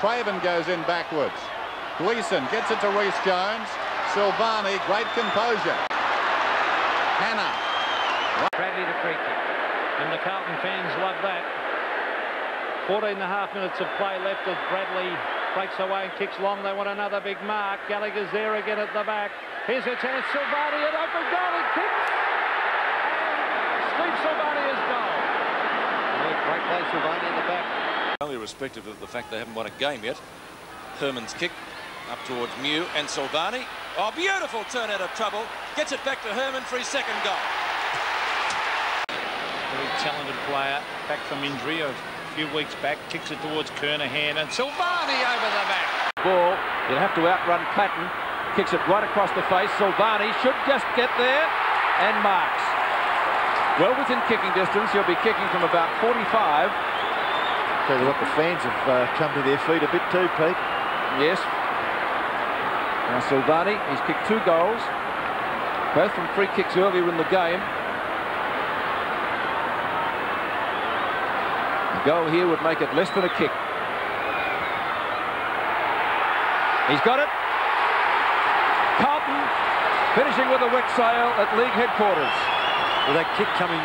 Craven goes in backwards. Gleeson gets it to Reece Jones. Silvagni, great composure. Hannah. Bradley to free kick. And the Carlton fans love that. 14 and a half minutes of play left as Bradley breaks away and kicks long. They want another big mark. Gallagher's there again at the back. Here's a chance. Silvagni at open goal. He kicks. And Steve Silvagni is goal. Great play, Silvagni in the back. Only irrespective of the fact they haven't won a game yet. Herman's kick up towards Mew and Silvagni. Oh, beautiful turn out of trouble. Gets it back to Herman for his second goal. Very talented player, back from injury a few weeks back, kicks it towards Kernahan and Silvagni over the back. Ball, you'll have to outrun Patton. Kicks it right across the face. Silvagni should just get there and marks. Well within kicking distance. He'll be kicking from about 45. Tell you what, the fans have uh, come to their feet a bit too, Pete. Yes. Now Silvagni, he's kicked two goals, both from free kicks earlier in the game. The goal here would make it less than a kick. He's got it. Carlton finishing with a wet sail at league headquarters. With that kick coming